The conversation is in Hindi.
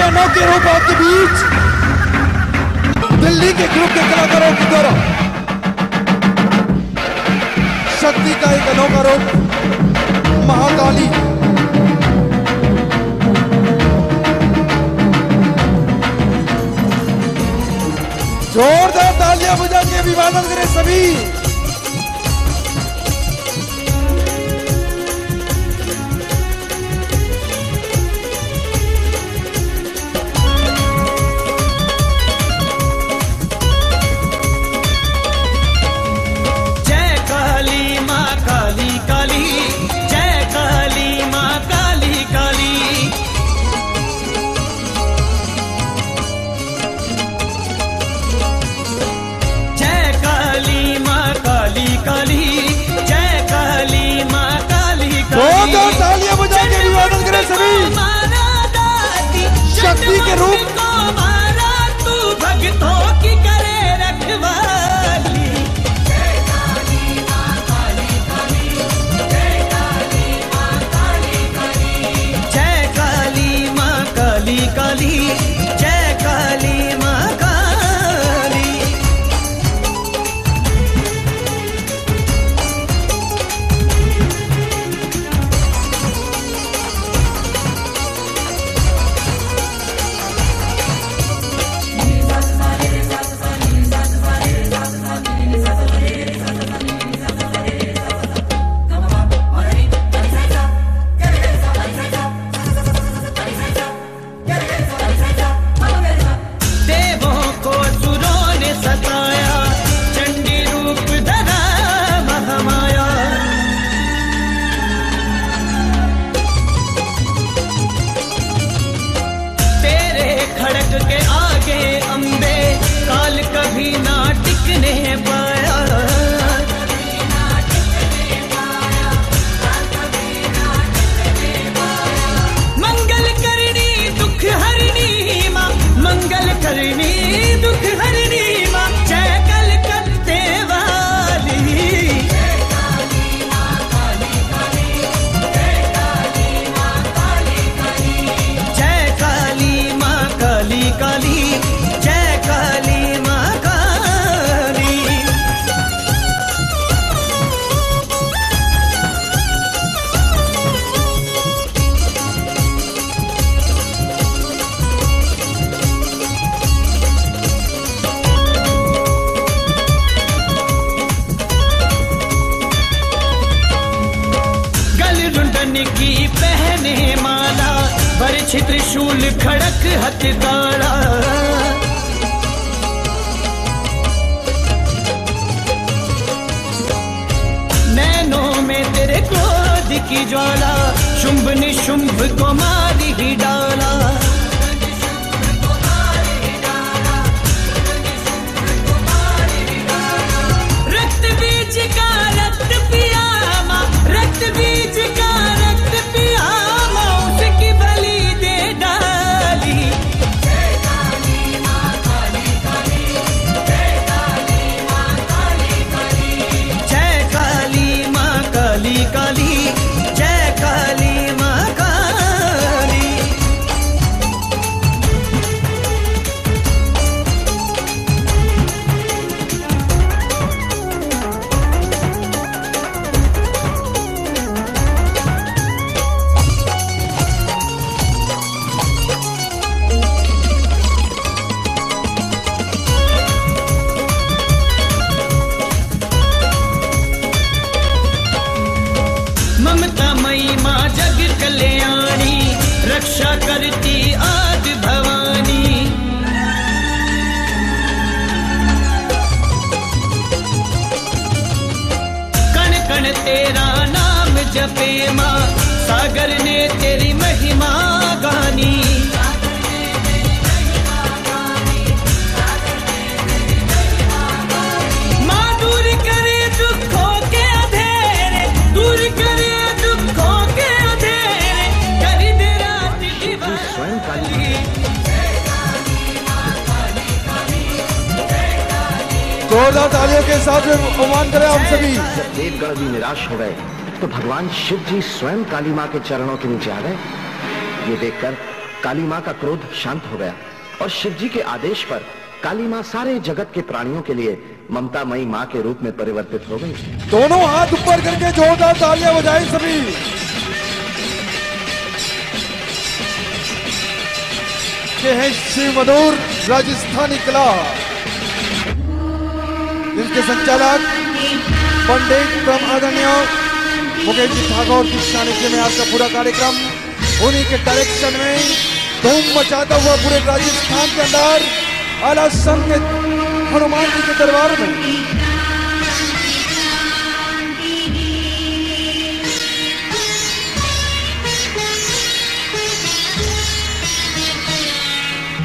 के अनोखे रूप आपके बीच, दिल्ली के ग्रुप के कलाकारों की द्वारा शक्ति का एक अनोखा रूप, महाकाली। जोरदार तालियाँ बजा के अभिवादन करें सभी। see भरछि त्रिशूल खड़क हथदारा नैनों में तेरे क्रोध की ज्वाला, शुंभ निशुंभ को मारी ही डाला। जोरदार तालियों के साथ अपमान करें हम सभी। जब देवगढ़ भी निराश हो गए तो भगवान शिव जी स्वयं काली माँ के चरणों के नीचे आ गए। ये देखकर काली माँ का क्रोध शांत हो गया और शिव जी के आदेश पर काली माँ सारे जगत के प्राणियों के लिए ममता मई माँ के रूप में परिवर्तित हो गई। दोनों हाथ ऊपर करके जोरदार तालियाँ बजाएँ सभी। के हैं श्री मधुर राजस्थानी कला। जिसके संचालक पंडित क्रम आदरणीय मुकेश जी ठाकुर की सानिध्य में आज का पूरा कार्यक्रम। उन्हीं के डायरेक्शन में धूम मचाता हुआ पूरे राजस्थान के अंदर आला के हनुमान जी के दरबार में